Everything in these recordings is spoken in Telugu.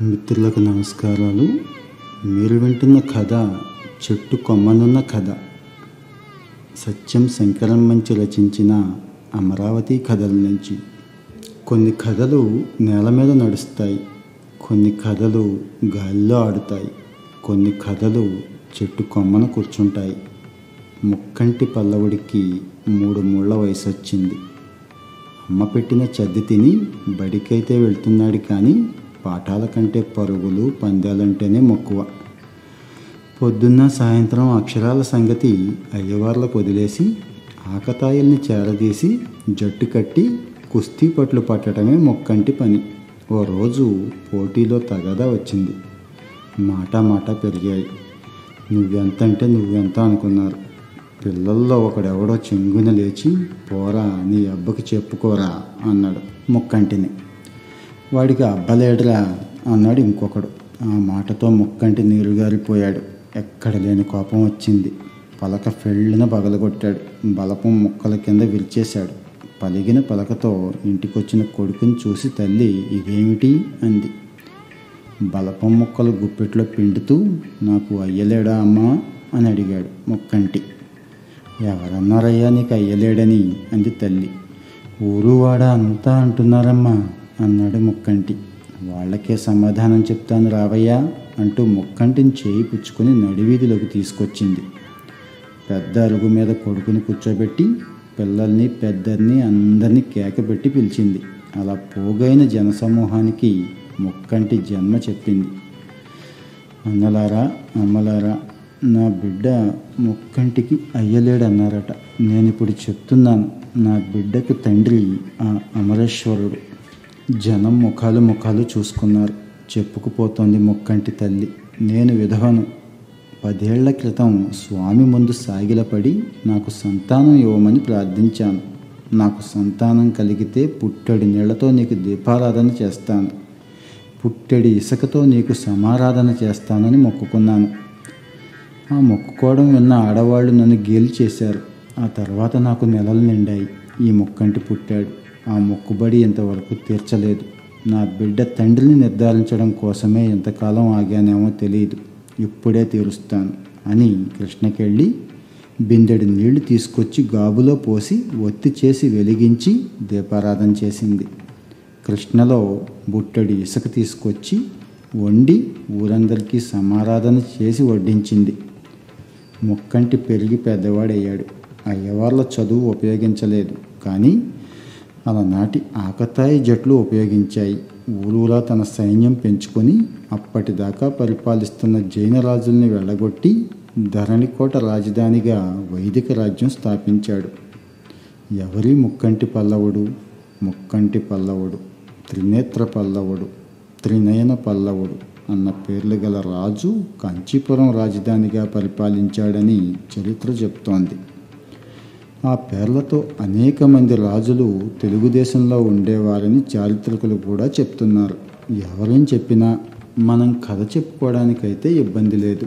మిత్రులకు నమస్కారాలు. మీరు వింటున్న కథ చెట్టు కొమ్మనున్న కథ. సత్యం శంకరం మంచి రచించిన అమరావతి కథల నుంచి. కొన్ని కథలు నేల మీద నడుస్తాయి. కొన్ని కథలు గాలిలో ఆడుతాయి. కొన్ని కథలు చెట్టు కొమ్మన కూర్చుంటాయి. ముక్కంటి పల్లవుడికి మూడు మూళ్ళ వయసు వచ్చింది అమ్మ పెట్టిన చద్ది తిని బడికైతే వెళ్తున్నాడు కానీ పాఠాల కంటే పరుగులు పందాలంటేనే మక్కువ. పొద్దున్న సాయంత్రం అక్షరాల సంగతి అయ్యవార్లకు వదిలేసి ఆకతాయిల్ని చేరదీసి జట్టు కట్టి కుస్తీ పట్లు పట్టడమే మొక్కంటి పని. ఓ రోజు పోటీలో తగదా వచ్చింది. మాట మాట పెరిగాయి. నువ్వెంత అంటే నువ్వెంత అనుకున్నారు. పిల్లల్లో ఒకడెవడో చెంగున లేచి పోరా నీ అబ్బకి చెప్పుకోరా అన్నాడు మొక్కంటిని. వాడికి అబ్బలేడురా అన్నాడు ఇంకొకడు. ఆ మాటతో ముక్కంటి నీరుగారిపోయాడు. ఎక్కడ లేని కోపం వచ్చింది. పలక ఫెళ్ళిన పగలగొట్టాడు. బలపం ముక్కల కింద విరిచేశాడు. పలిగిన పలకతో ఇంటికొచ్చిన కొడుకుని చూసి తల్లి ఇదేమిటి? అంది. బలపం ముక్కలు గుప్పెట్లో పిండుతూ నాకు అయ్యలేడా అమ్మా? అని అడిగాడు ముక్కంటి. ఎవరన్నారయ్యా నీకు అయ్యలేడని? అంది తల్లి. ఊరువాడ అంతా అంటున్నారమ్మా. అన్నాడు ముక్కంటి. వాళ్ళకే సమాధానం చెప్తాను రావయ్యా అంటూ ముక్కంటిని చేయి పుచ్చుకొని నడివీధిలోకి తీసుకొచ్చింది. పెద్ద అరుగు మీద కొడుకుని కూర్చోబెట్టి పిల్లల్ని పెద్దల్ని అందరినీ కేకపెట్టి పిలిచింది. అలా పోగైన జనసమూహానికి ముక్కంటి జన్మ చెప్పింది. అన్నలారా అమ్మలారా నా బిడ్డ ముక్కంటికి అయ్యలేడన్నారట. నేను ఇప్పుడు చెప్తున్నాను నా బిడ్డకు తండ్రి ఆ అమరేశ్వరుడు. జనం ముఖాలు ముఖాలు చూసుకున్నారు. చెప్పుకుపోతోంది ముక్కంటి తల్లి. నేను విధవను. పదేళ్ళ క్రితం స్వామి ముందు సాగిలపడి నాకు సంతానం ఇవ్వమని ప్రార్థించాను. నాకు సంతానం కలిగితే పుట్టడి నీళ్ళతో నీకు దీపారాధన చేస్తాను. పుట్టడి ఇసుకతో నీకు సమారాధన చేస్తానని మొక్కుకున్నాను. ఆ మొక్కుకోవడం విన్న ఆడవాళ్ళు నన్ను గేలి చేశారు. ఆ తర్వాత నాకు నెలలు నిండాయి. ఈ మొక్కంటి పుట్టాడు. ఆ మొక్కుబడి ఇంతవరకు తీర్చలేదు. నా బిడ్డ తండ్రిని నిర్ధారించడం కోసమే ఎంతకాలం ఆగానేమో తెలియదు ఇప్పుడే తీరుస్తాను అని కృష్ణకెళ్ళి బిందెడు నీళ్ళు తీసుకొచ్చి గాబులో పోసి ఒత్తి చేసి వెలిగించి దీపారాధన చేసింది. కృష్ణలో బుట్టడి ఇసుక తీసుకొచ్చి వండి ఊరందరికీ సమారాధన చేసి వడ్డించింది. ముక్కంటి పెరిగి పెద్దవాడయ్యాడు. అయ్యవార్ల చదువు ఉపయోగించలేదు. కానీ అలనాటి ఆకతాయి జట్లు ఉపయోగించాయి. ఊరూరా తన సైన్యం పెంచుకొని అప్పటిదాకా పరిపాలిస్తున్న జైన రాజుల్ని వెళ్ళగొట్టి ధరణికోట రాజధానిగా వైదిక రాజ్యం స్థాపించాడు. ఎవరి ముక్కంటి పల్లవుడు? ముక్కంటి పల్లవుడు. త్రినేత్ర పల్లవుడు. త్రినయన పల్లవుడు అన్న పేర్లు గల రాజు కాంచీపురం రాజధానిగా పరిపాలించాడని చరిత్ర చెప్తోంది. ఆ పేర్లతో అనేక మంది రాజులు తెలుగుదేశంలో ఉండేవారని చారిత్రకులు కూడా చెప్తున్నారు. ఎవరని చెప్పినా మనం కథ చెప్పుకోవడానికైతే ఇబ్బంది లేదు.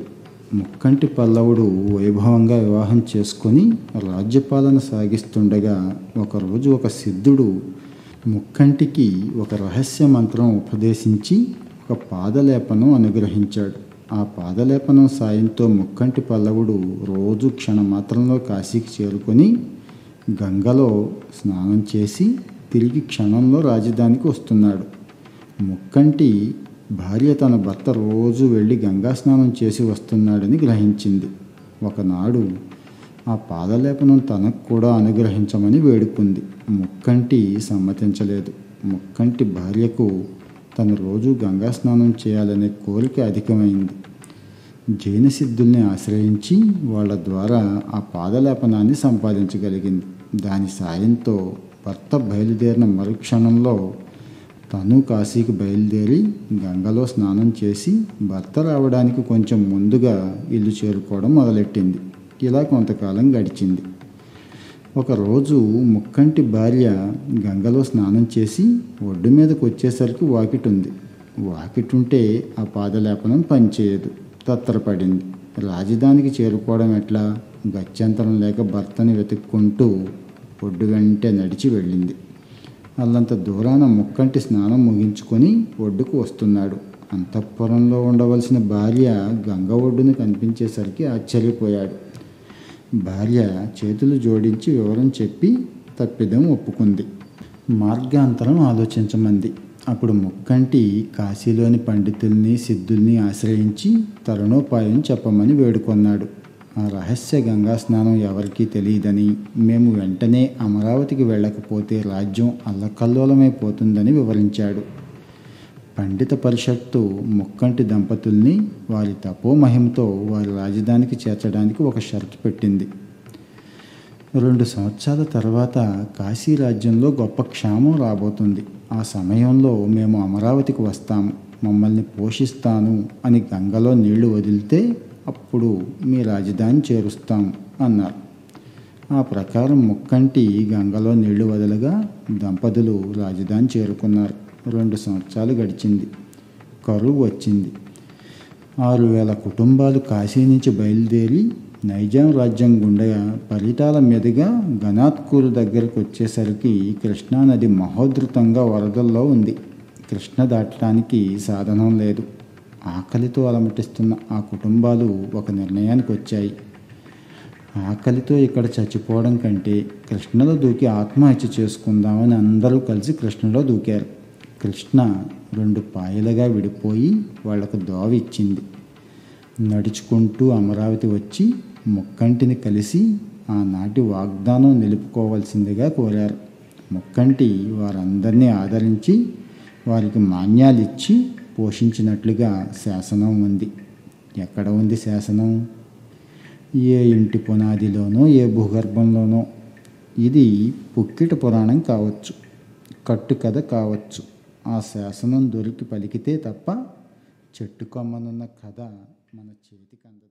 ముక్కంటి పల్లవుడు వైభవంగా వివాహం చేసుకొని రాజ్యపాలన సాగిస్తుండగా ఒకరోజు ఒక సిద్ధుడు ముక్కంటికి ఒక రహస్య మంత్రం ఉపదేశించి ఒక పాదలేపనం అనుగ్రహించాడు. ఆ పాదలేపనం సాయంతో ముక్కంటి పల్లవుడు రోజు క్షణమాత్రంలో కాశీకి చేరుకొని గంగలో స్నానం చేసి తిరిగి క్షణంలో రాజధానికి వస్తున్నాడు. ముక్కంటి భార్య తన భర్త రోజు వెళ్ళి గంగా స్నానం చేసి వస్తున్నాడని గ్రహించింది. ఒకనాడు ఆ పాదలేపనం తనకు కూడా అనుగ్రహించమని వేడుకుంది. ముక్కంటి సమ్మతించలేదు. ముక్కంటి భార్యకు తను రోజు గంగా స్నానం చేయాలనే కోరిక అధికమైంది. జైన సిద్ధుల్ని ఆశ్రయించి వాళ్ళ ద్వారా ఆ పాదలేపనాన్ని సంపాదించగలిగింది. దాని సాయంతో భర్త బయలుదేరిన మరుక్షణంలో తను కాశీకి బయలుదేరి గంగలో స్నానం చేసి భర్త రావడానికి కొంచెం ముందుగా ఇల్లు చేరుకోవడం మొదలెట్టింది. ఇలా కొంతకాలం గడిచింది. ఒకరోజు ముక్కంటి భార్య గంగలో స్నానం చేసి ఒడ్డు మీదకి వచ్చేసరికి వాకిట్ ఉంది వాకిట్ ఉంటే ఆ పాదలేపనం పనిచేయదు. తత్తరపడింది. రాజధానికి చేరుకోవడం ఎట్లా? గత్యంతరం లేక భర్తని వెతుక్కుంటూ ఒడ్డు వెంటే నడిచి వెళ్ళింది. అల్లంత దూరాన ముక్కంటి స్నానం ముగించుకొని ఒడ్డుకు వస్తున్నాడు. అంతఃపురంలో ఉండవలసిన భార్య గంగ ఒడ్డును కనిపించేసరికి ఆశ్చర్యపోయాడు. భార్య చేతులు జోడించి వివరం చెప్పి తప్పిదం ఒప్పుకుంది. మార్గాంతరం ఆలోచించమంది. అప్పుడు ముక్కంటి కాశీలోని పండితుల్ని సిద్ధుల్ని ఆశ్రయించి తరుణోపాయం చెప్పమని వేడుకొన్నాడు. ఆ రహస్య గంగా స్నానం ఎవరికీ తెలియదని మేము వెంటనే అమరావతికి వెళ్ళకపోతే రాజ్యం అల్లకల్లోలమైపోతుందని వివరించాడు. పండిత పరిషత్తు ముక్కంటి దంపతుల్ని వారి తపోమహిమతో వారి రాజధానికి చేర్చడానికి ఒక షరతు పెట్టింది. రెండు సంవత్సరాల తర్వాత కాశీ రాజ్యంలో గొప్ప క్షామం రాబోతుంది. ఆ సమయంలో మేము అమరావతికి వస్తాము. మమ్మల్ని పోషిస్తాను అని గంగలో నీళ్ళు వదిలితే అప్పుడు మీ రాజధాని చేరుస్తాం అన్నారు. ఆ ప్రకారం ముక్కంటి గంగలో నీళ్ళు వదలగా దంపతులు రాజధాని చేరుకున్నారు. రెండు సంవత్సరాలు గడిచింది. కరువు వచ్చింది. ఆరు వేల కుటుంబాలు కాశీ నుంచి బయలుదేరి నైజాం రాజ్యం గుండగా పరిటాల మీదుగా ఘనాత్కూరు దగ్గరకు వచ్చేసరికి కృష్ణానది మహోధృతంగా వరదల్లో ఉంది. కృష్ణ దాటడానికి సాధనం లేదు. ఆకలితో అలమటిస్తున్న ఆ కుటుంబాలు ఒక నిర్ణయానికి వచ్చాయి. ఆకలితో ఇక్కడ చచ్చిపోవడం కంటే కృష్ణలో దూకి ఆత్మహత్య చేసుకుందామని అందరూ కలిసి కృష్ణలో దూకారు. కృష్ణ రెండు పాయలుగా విడిపోయి వాళ్ళకు దోవ ఇచ్చింది నడుచుకుంటూ అమరావతి వచ్చి ముక్కంటిని కలిసి ఆనాటి వాగ్దానం నిలుపుకోవాల్సిందిగా కోరారు. ముక్కంటి వారందరినీ ఆదరించి వారికి మాన్యాలు ఇచ్చి పోషించినట్లుగా శాసనం ఉంది. ఎక్కడ ఉంది శాసనం? ఏ ఇంటి పునాదిలోనో ఏ భూగర్భంలోనో. ఇది పుక్కిట పురాణం కావచ్చు కట్టు కథ కావచ్చు. ఆ శాసనం దొరికి పలికితే తప్ప చెట్టు కొమ్మనున్న కథ మన చేతికి అందదు.